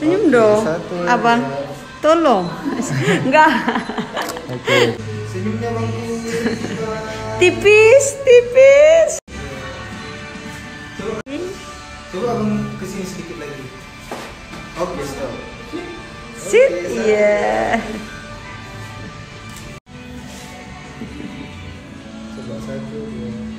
Senyum okay, dong. satu, Abang, Ya. tolong. Enggak. Oke. Senyumnya bang Tipis, tipis. Coba, coba abang ke sini sedikit lagi. Oke, stop. Sit, Oke, Yeah. iya. Coba satu, dua.